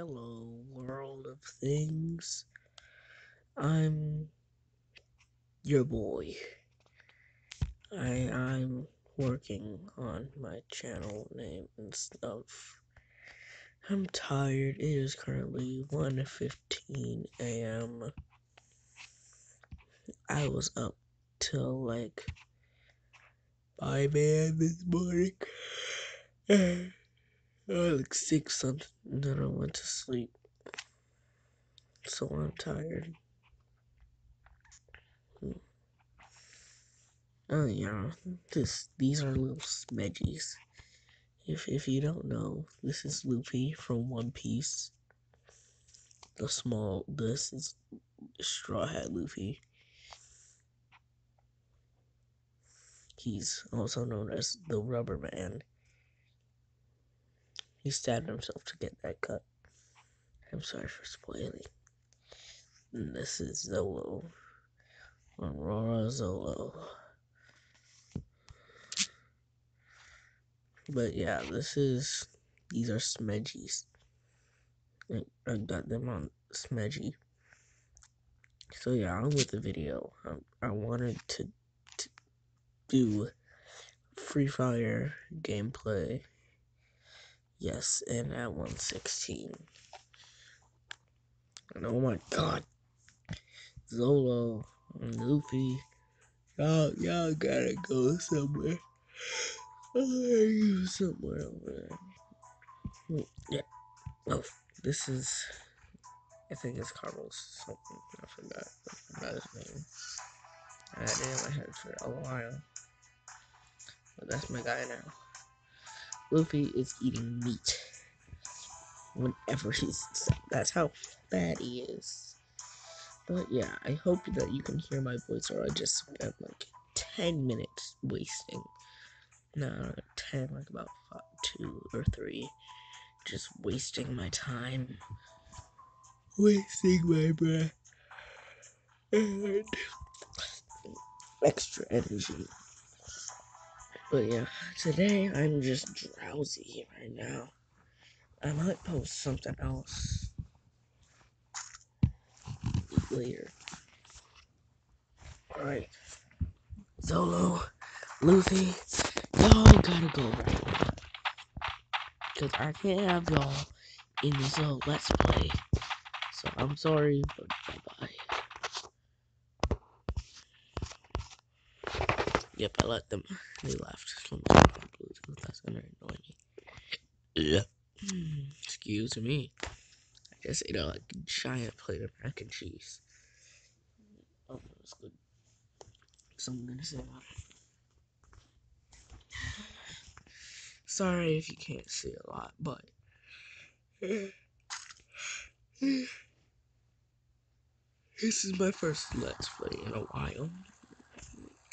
Hello, world of things. I'm your boy. I I'm working on my channel name and stuff. I'm tired. It is currently 1:15 a.m. I was up till like 5 a.m. this morning. like six something. and Then I went to sleep. So I'm tired. Hmm. Oh yeah, this these are little smedgies. If if you don't know, this is Luffy from One Piece. The small this is Straw Hat Luffy. He's also known as the Rubber Man. He stabbed himself to get that cut. I'm sorry for spoiling. This is Zolo. Roronoa Zolo. But yeah, this is these are smedgies. I, I got them on smedgy. So yeah, on with the video. I, I wanted to, to do Free Fire gameplay. Yes, and at 116. And oh my god. Zolo and Luffy. Y'all, y'all gotta go somewhere. Oh, somewhere over there. Yeah. Oh, this is. I think it's Carlos something. I forgot. I forgot his name. I had it in my head for a while. But that's my guy now. Luffy is eating meat. Whenever he's. That's how fat he is. But yeah, I hope that you can hear my voice or I just spent like 10 minutes wasting. No, not 10, like about five, 2 or 3. Just wasting my time. Wasting my breath. And extra energy. But yeah, today I'm just drowsy right now. I might post something else later. Alright. Zolo, Luffy, y'all gotta go right now. Because I can't have y'all in this uh, Let's Play. So I'm sorry, but bye bye. Yep, I let them. They left. Let me turn off Bluetooth. That's gonna annoy me. Yeah. Excuse me. I just ate a like, giant plate of mac and cheese. Oh, that was good. Something gonna say about it. Sorry if you can't see a lot, but this is my first Let's Play in a while.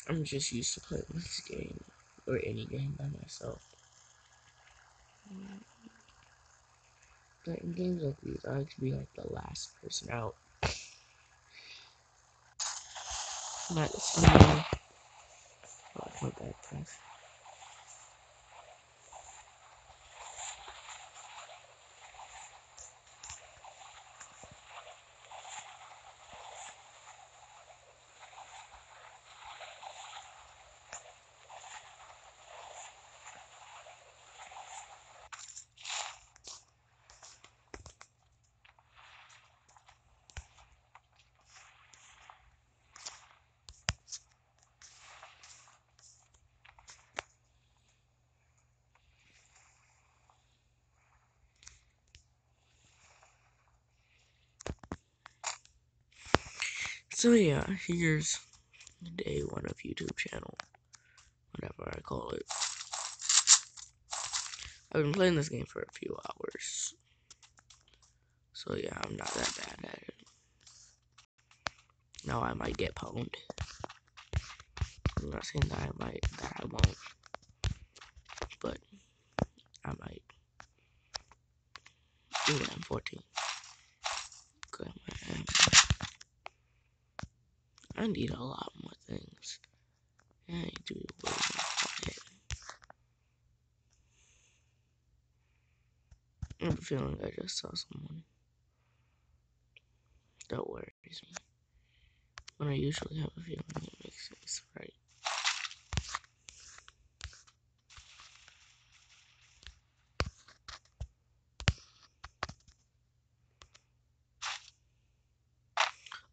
I'm just used to playing this game or any game by myself. But in games like these, I like to be like the last person out. Not the Oh, my bad, guys. So yeah, here's day one of YouTube channel, whatever I call it. I've been playing this game for a few hours, so yeah, I'm not that bad at it. Now I might get pwned. I'm not saying that I might, that I won't, but I might. Ooh, I'm 14. Good. I need a lot more things. I be way more have a feeling I just saw someone. That worries me. When I usually have a feeling it makes sense, right?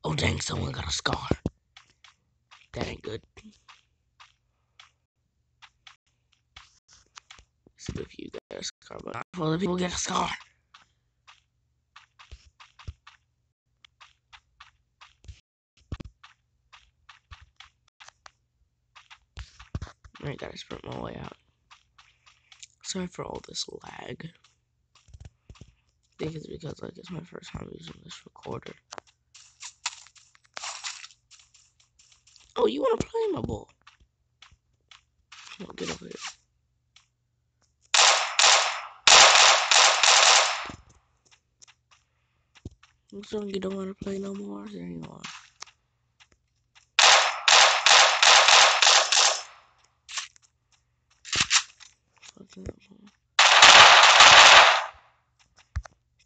Oh dang, someone got a scar. That ain't good. So if you get a scar, but not all the people get a scar. I gotta sprint my way out. Sorry for all this lag. I think it's because like it's my first time using this recorder. Oh, you wanna play my ball? On, get over here. So you don't wanna play no more? There you are.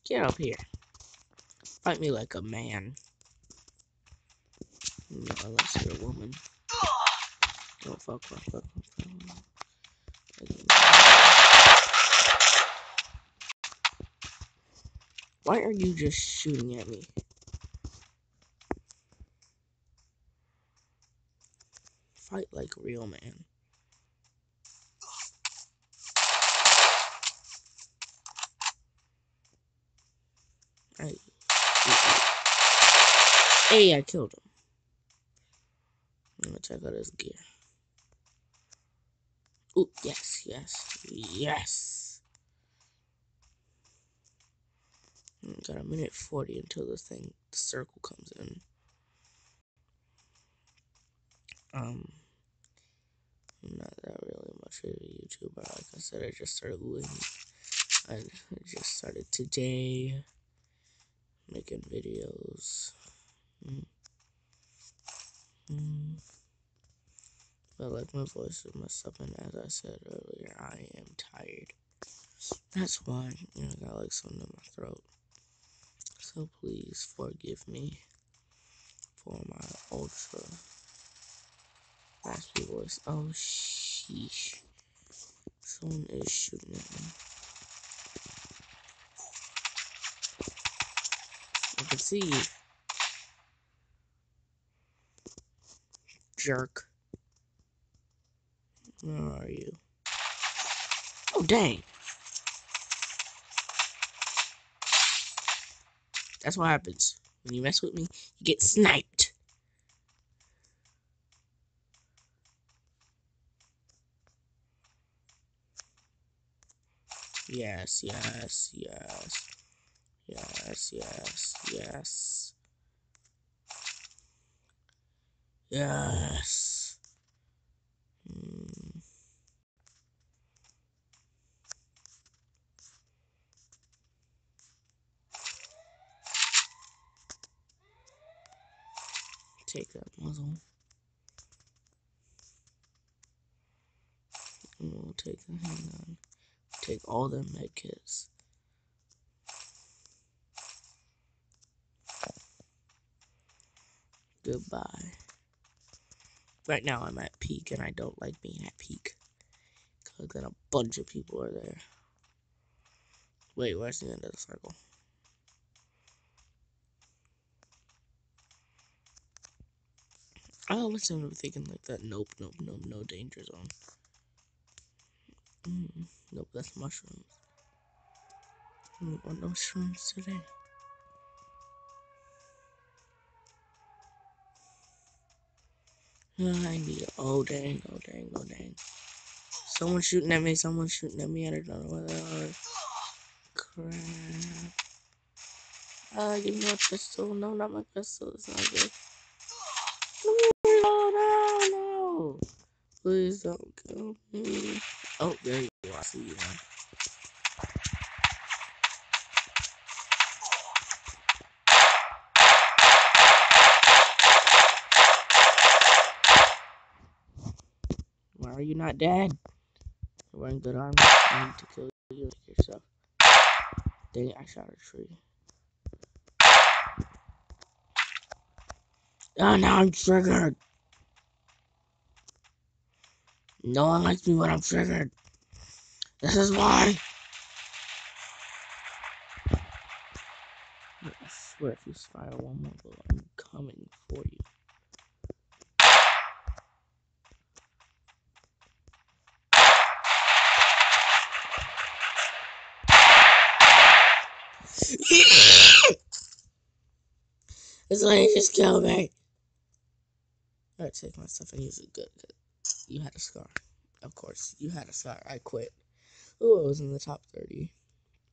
Get up here. Fight me like a man. No, unless you're a woman. Oh, fuck, fuck, fuck. Why are you just shooting at me? Fight like a real man. Hey, I killed him. I'm gonna check out his gear. Oh, yes, yes, yes. Got a minute 40 until this thing, the circle comes in. Um, not that really much of a YouTuber. Like I said, I just started I just started today making videos. Mm. Mm. But like my voice is messed up, and as I said earlier, I am tired. That's why you know I got like something in my throat. So please forgive me for my ultra raspy voice. Oh sheesh. Someone is shooting at me. I can see you. Jerk. Where are you? Oh, dang. That's what happens. When you mess with me, you get sniped. Yes, yes, yes. Yes, yes, yes. Yes. Hmm. Take that muzzle. And we'll take the handgun. Take all the medkits. Goodbye. Right now I'm at peak and I don't like being at peak. Cause then a bunch of people are there. Wait, where's the end of the circle? I always up thinking like that. Nope, nope, nope, no danger zone. Mm, nope, that's mushrooms. I don't want no shrooms today. I need. Oh dang, oh dang, oh dang. Someone's shooting at me, someone's shooting at me, I don't know what they. Crap. Uh, give me a pistol. No, not my pistol, it's not good. No, no, no. Please don't kill me. Oh, there you go, I see you now. Why are you not dead? You're wearing good armor. I need to kill you yourself. Dang, I shot a tree. Oh, now I'm triggered. No one likes me when I'm triggered. This is why. I swear if you fire one more bullet, I'm coming for you. This lady just killed me. I take my stuff and use it good. You had a scar. Of course, you had a scar. I quit. Oh, I was in the top 30.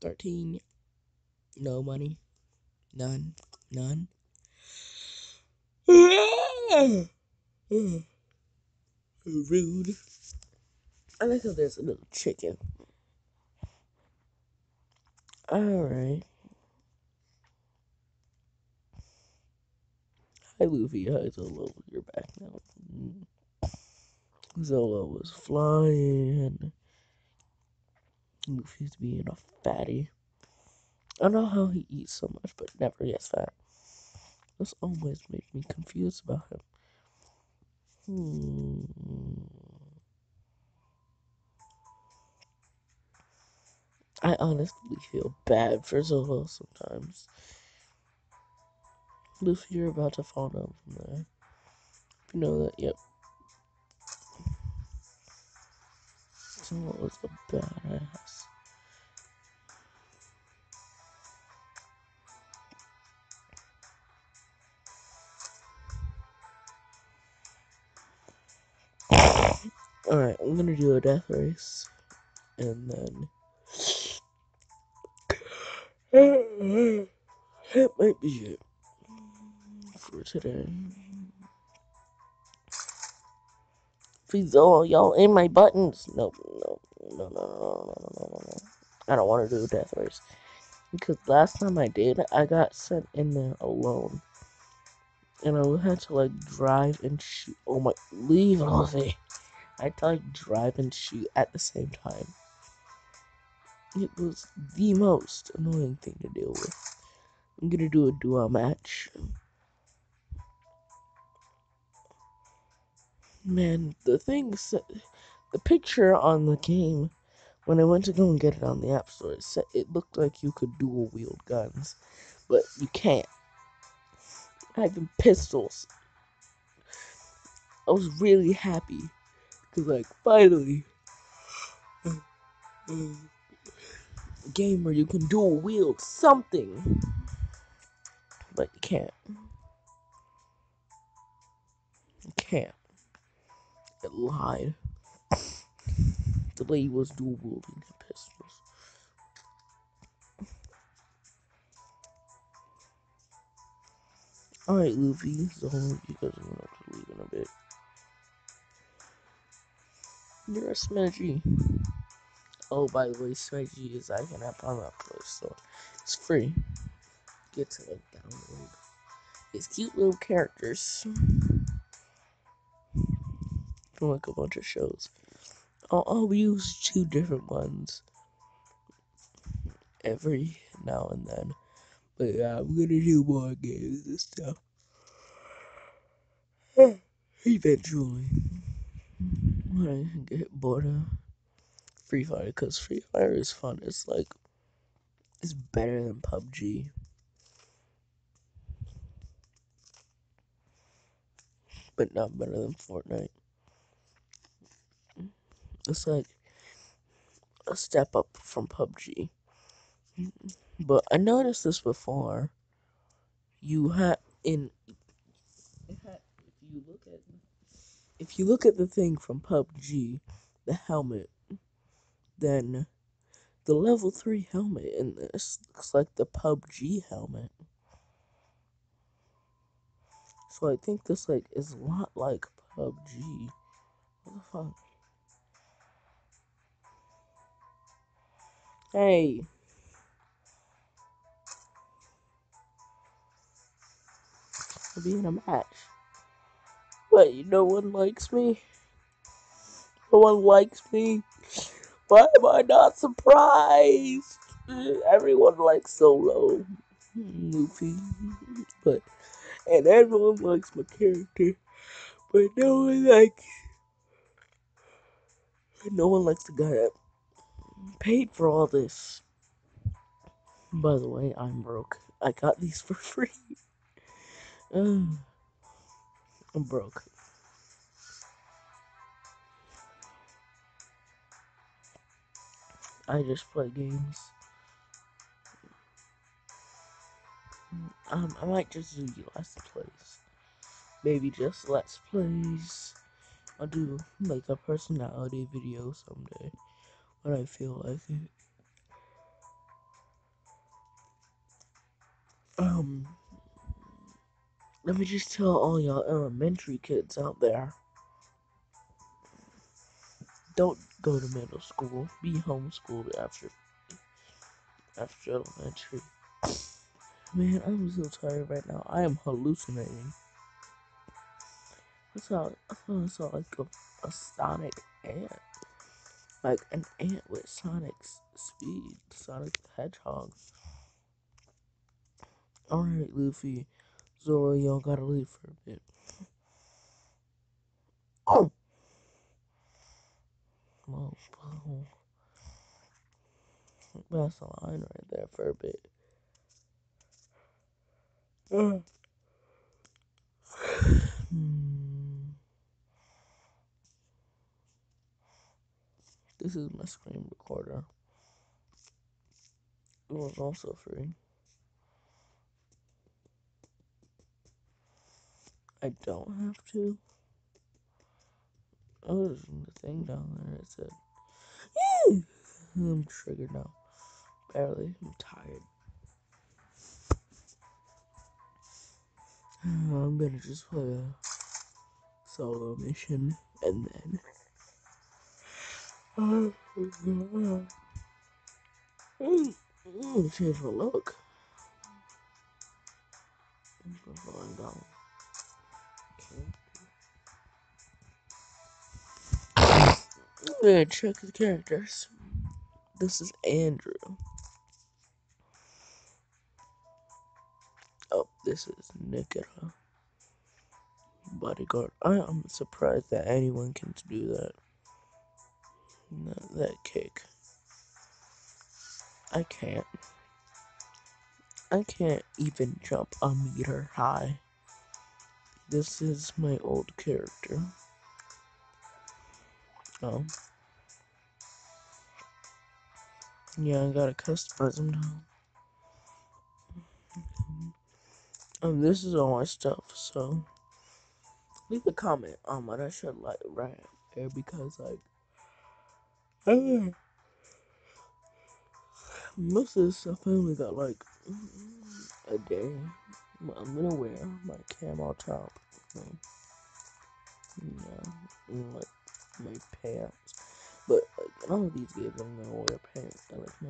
13. No money. None. None. Rude. I like how there's a little chicken. Alright. Hi, Luffy. Hi, Zolo. You're back now. Mm-hmm. Zolo was flying. Luffy's being a fatty. I don't know how he eats so much, but never gets fat. This always makes me confused about him. Hmm. I honestly feel bad for Zolo sometimes. Luffy, you're about to fall down from there. If You know that, yep. Zolo is a badass. Alright, I'm gonna do a death race. And then. That might be it for today. Please, oh, y'all in my buttons. No, no, no, no, no, no, no, no, no. I don't want to do death race. Because last time I did, I got sent in there alone. And I had to, like, drive and shoot. Oh my, leave, Luffy. I had to, like, drive and shoot at the same time. It was the most annoying thing to deal with. I'm gonna do a duo match. Man, the thing the picture on the game when I went to go and get it on the App Store, it, said, it looked like you could dual wield guns, but you can't. I Having pistols. I was really happy because, like, finally, a game where you can dual wield something, but you can't. You can't. Lied. The lady was dual wielding pistols. Alright, Luffy, Zoro, you guys are gonna have to leave in a bit. You're a smedgy. Oh, by the way, Smedgy is icon app on my Play Store. It's free. Get to like download. It's cute little characters from like a bunch of shows. I'll, I'll use two different ones every now and then. But yeah, I'm gonna do more games and stuff. Eventually. When I get bored of Free Fire, because Free Fire is fun. It's like, it's better than PUBG. But not better than Fortnite. It's like a step up from PUBG. But I noticed this before. You had in if you look at if you look at the thing from PUBG, the helmet, then the level 3 helmet in this looks like the PUBG helmet. So I think this like is a lot like PUBG. What the fuck? Hey. I'll be in a match. But no one likes me. No one likes me. Why am I not surprised? Eh, everyone likes Zolo, Luffy, but and everyone likes my character, but no one likes no one likes the guy that paid for all this. By the way, I'm broke. I got these for free. I'm broke. I just play games. Um, I might just do let's plays. Maybe just let's plays. I'll do like a personality video someday when I feel like it. Um, let me just tell all y'all elementary kids out there. Don't go to middle school. Be homeschooled after after elementary. Man, I'm so tired right now. I am hallucinating. I saw, I saw like a, a Sonic ant. Like an ant with Sonic's speed. Sonic the Hedgehog. Alright, Luffy. Zoro, y'all gotta leave for a bit. Oh! That's the line right there for a bit. Hmm. This is my screen recorder. It was also free. I don't have to. Oh, there's the thing down there. It said, I'm triggered now. Barely. I'm tired. I'm gonna just play a solo mission and then. I'm gonna change my look. I'm going down. I'm gonna check the characters. This is Andrew. Oh, this is Nikita. Bodyguard. I am surprised that anyone can do that. Not that kick. I can't. I can't even jump a meter high. This is my old character. Oh. Yeah, I gotta customize them now. Um, this is all my stuff, so leave a comment on what I should like right there because like uh, most of this stuff I only got like a day. I'm gonna wear my camo top, yeah, and like my pants. But like all of these games, I'm gonna wear pants. I like my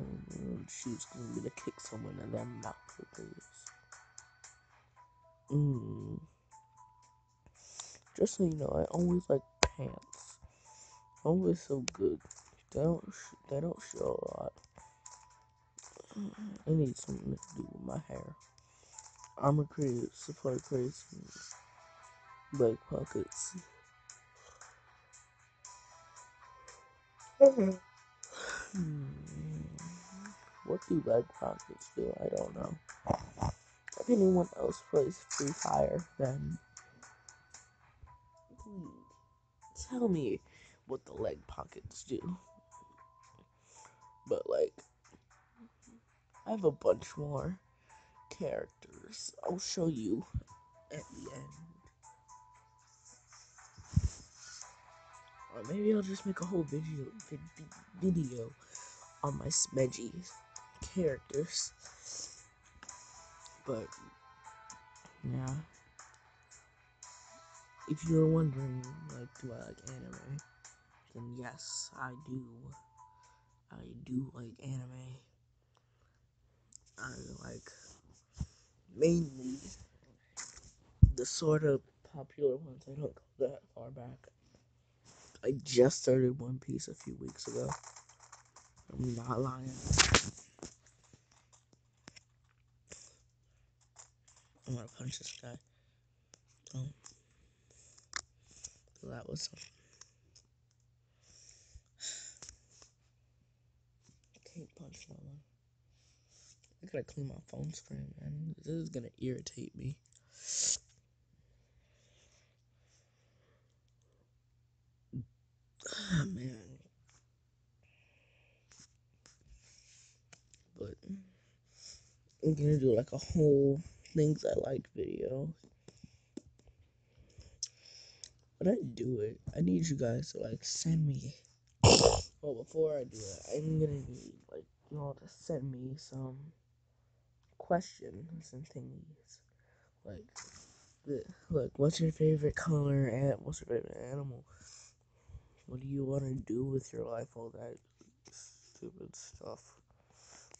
shoes gonna be to kick someone in their mouth with this. Mm. Just so you know, I always like pants. Always so good. They don't they don't show a lot. I need something to do with my hair. Armor crates, supply crates, leg pockets. hmm. What do leg pockets do? I don't know. If anyone else plays Free Fire, then tell me what the leg pockets do. But like, I have a bunch more characters. I'll show you at the end. Or maybe I'll just make a whole video video on my Smedgy characters. But yeah. If you're wondering, like, do I like anime? Then yes, I do. I do like anime. I like mainly the sort of popular ones. I don't go that far back. I just started One Piece a few weeks ago. I'm not lying. I'm gonna punch this guy. Um, that was something. Can't punch no one. I gotta clean my phone screen, man. This is gonna irritate me. Ah, man. But I'm gonna do like a whole things I like video. But I do it, I need you guys to like send me. Well, before I do it, I'm gonna need like you all to send me some questions and thingies. Like, the, like, what's your favorite color and what's your favorite animal? What do you want to do with your life? All that stupid stuff.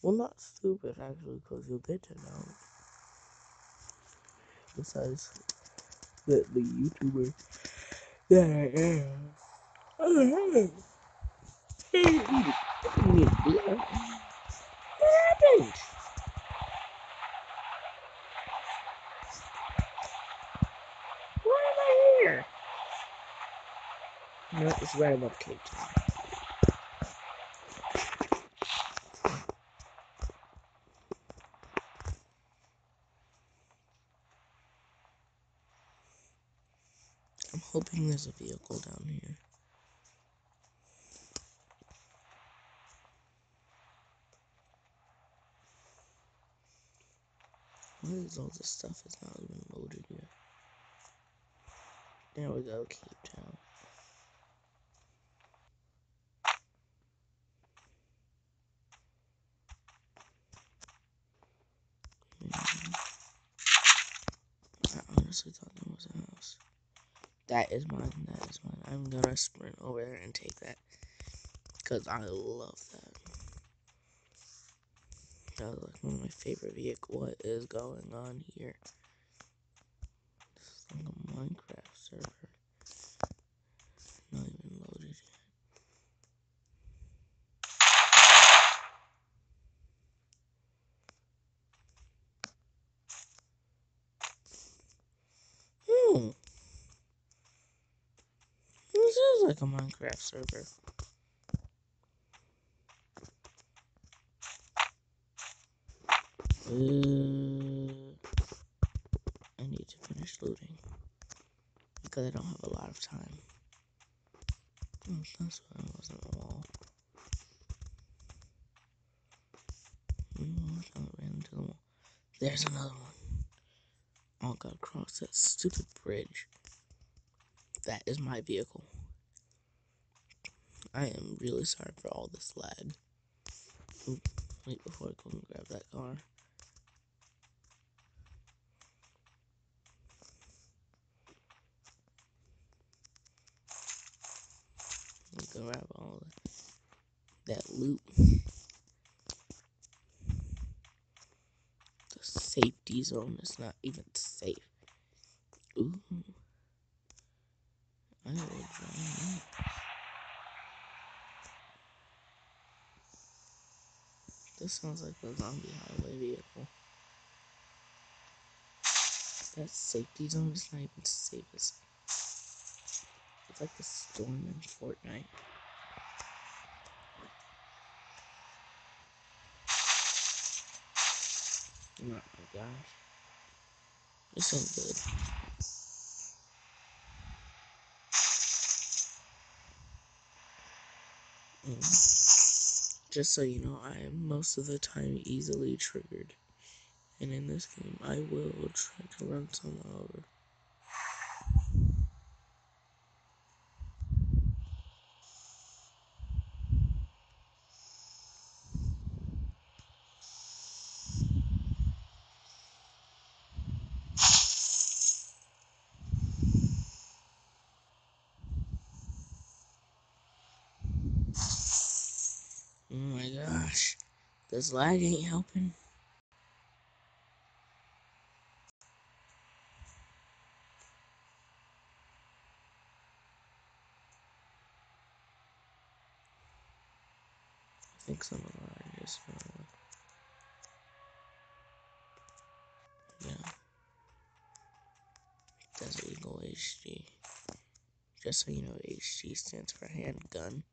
Well, not stupid actually, because you'll get to know. Besides the the YouTuber that I am. Oh, hey. Hey, what happened? Why am I Cape Town. I'm hoping there's a vehicle down here. Is all this stuff is not even loaded yet? There we go, Cape Town. I honestly thought that was a house. That is mine. That is mine. I'm gonna sprint over there and take that. Because I love that. That was like one of my favorite vehicles. What is going on here? This is like a Minecraft server. Not even loaded yet. Hmm. This is like a Minecraft server. Uh, I need to finish looting because I don't have a lot of time. Oh, that's why I was on the wall. Mm, I. There's another one. Oh, gotta cross that stupid bridge. That is my vehicle. I am really sorry for all this lag. Oop, wait before I go and grab that car. Grab all that loot. The safety zone is not even safe. Ooh. I will join that. This sounds like a zombie highway vehicle. That safety zone is not even safe. It's, like the storm in Fortnite. Oh my gosh. This ain't good. Mm. Just so you know, I am most of the time easily triggered. And in this game, I will try to run someone over. Oh my gosh. This lag ain't helping. I think some of is uh, yeah. know, HG. Just so you know, HG stands for handgun.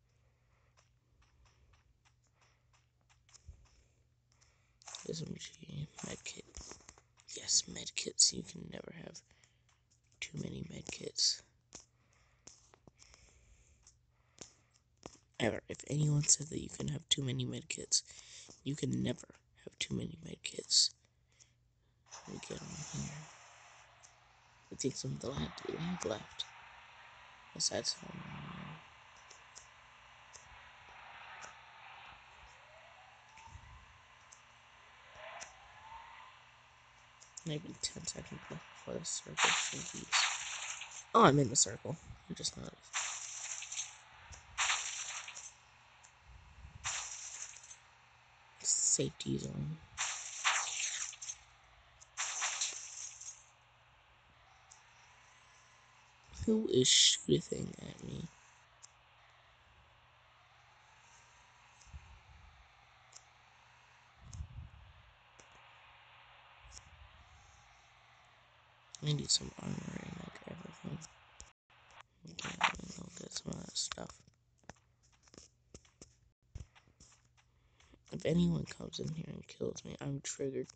SMG, medkit. Yes, medkits. You can never have too many medkits. Ever. If anyone said that you can have too many medkits, you can never have too many medkits. Let me get on here. It takes some the lag, left. Besides, um, maybe 10 seconds before the circle sinkies. Oh, I'm in the circle. You just noticed. Safety zone. Who is shooting at me? I need some armor and like everything. Okay, I'll get some of that stuff. If anyone comes in here and kills me, I'm triggered.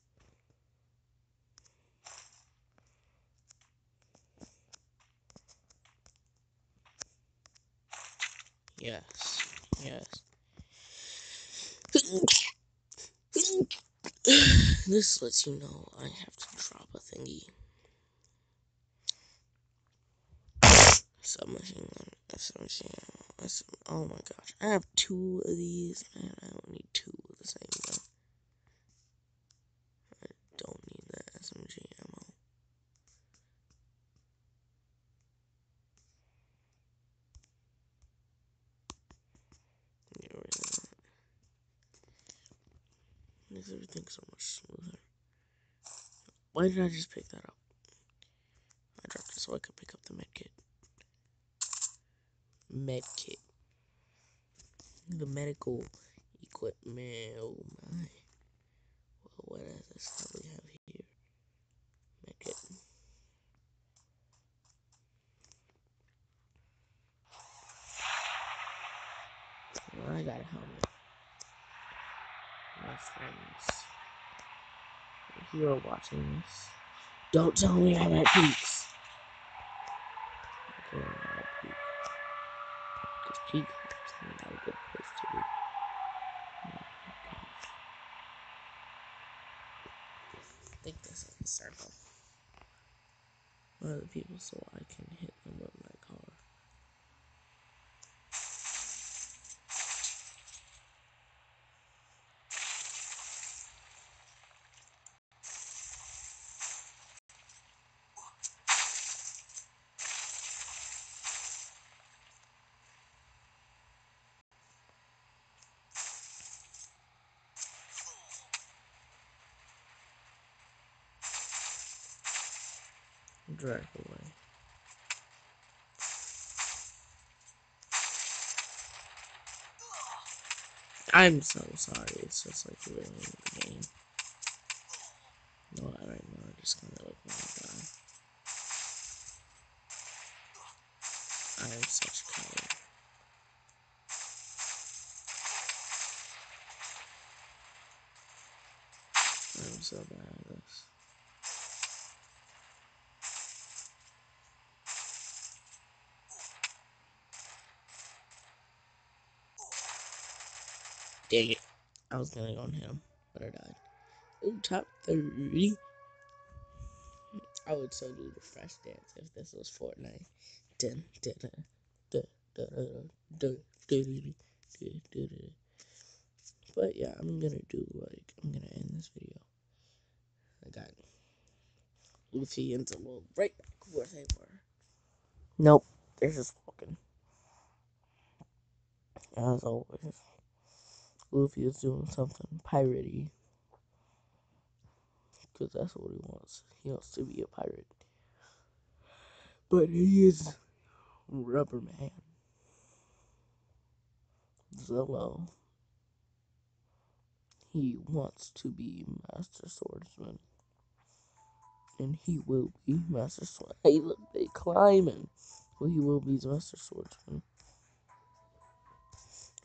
Yes, yes. this lets you know I have to drop a thingy. Submachine gun, submachine gun. Oh my gosh, I have two of these, and I don't need two of the same gun. I don't need that SMG ammo. Get rid of that. Makes everything so much smoother. Why did I just pick that up? I dropped it so I could pick up the medkit. Medkit. The medical equipment. Oh my. Well, what this that we have here? Medkit. Well, I got a helmet. My friends. If you are watching this, don't tell me I'm at peaks. Okay, I'm at peak. Because peak is not a good place to be. Oh my gosh. I think this is the circle. One of the people so I can hit them with my car. Drive I'm so sorry. It's just like the game. No, I right now I'm just of like want to. I am such a coward. I'm so bad at this. Dang it. I was gonna go on him, but I died. Ooh, top three. I would so do the fresh dance if this was Fortnite. Dun, dun, dun, dun, dun, dun, dun, dun. But yeah, I'm gonna do like, I'm gonna end this video. I got Luffy and Zolo right back where they were. Nope, they're just walking. As always, Luffy is doing something piratey. Because that's what he wants. He wants to be a pirate. But he is Rubber Man. Zolo. He wants to be Master Swordsman. and he will be Master Sword. Hey, look, they climbing. Well, he will be Master Swordsman.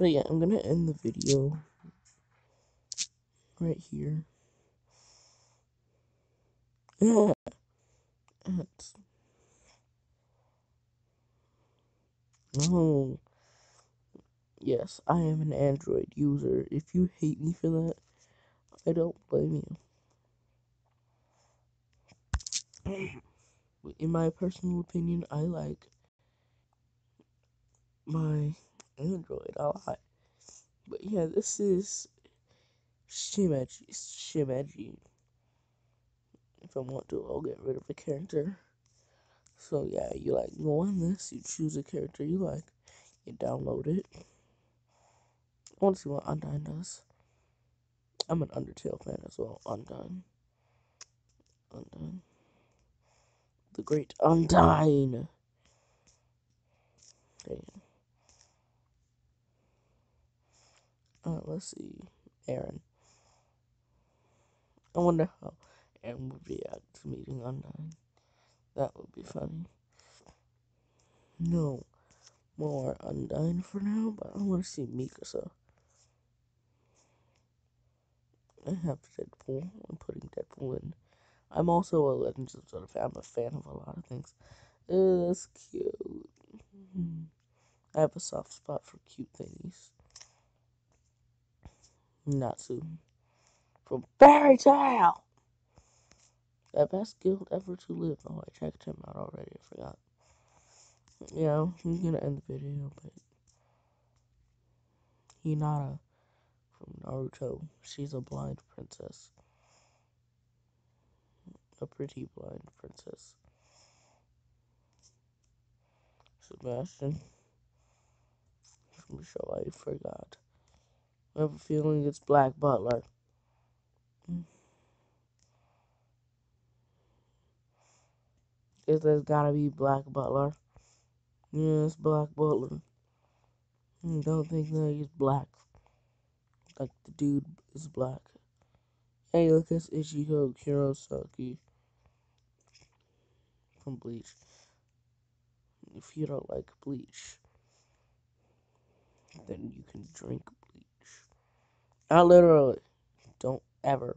But yeah, I'm gonna end the video right here. no. Yes, I am an Android user. If you hate me for that, I don't blame you. In my personal opinion, I like my Android a lot. But yeah, this is Shimeji. Shimeji. If I want to, I'll get rid of a character. So yeah, you like go on this, you choose a character you like, you download it. I want to see what Undyne does. I'm an Undertale fan as well. Undyne. Undyne. The great Undyne. Okay. Uh, let's see. Eren. I wonder how Eren would react to meeting Undyne. That would be funny. No more Undyne for now, but I want to see Mikasa. I have Deadpool. I'm putting Deadpool in. I'm also a Legends of Zelda fan. I'm a fan of a lot of things. Uh, that's cute. I have a soft spot for cute thingies. Natsu. From Fairy Tail! The best guild ever to live. Oh, I checked him out already. I forgot. Yeah, I'm gonna end the video, but Hinata from Naruto. She's a blind princess. A pretty blind princess. Sebastian from show I forgot. I have a feeling it's Black Butler. Guess there's gotta be Black Butler. Yes, Black Butler. I don't think that he's black. Like the dude is black. Hey, look, it's Ichigo Kurosaki from Bleach. If you don't like Bleach, then you can drink Not literally. Don't ever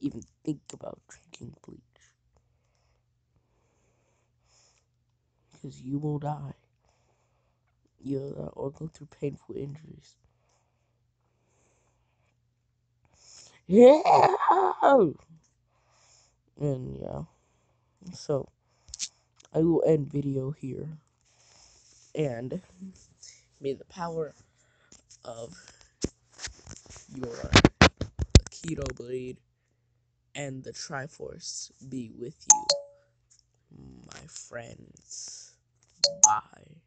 even think about drinking Bleach. Because you will die. you or go through painful injuries. Yeah. And yeah. So I will end video here. And may the power of your Keto Blade and the Triforce be with you, my friends. Bye.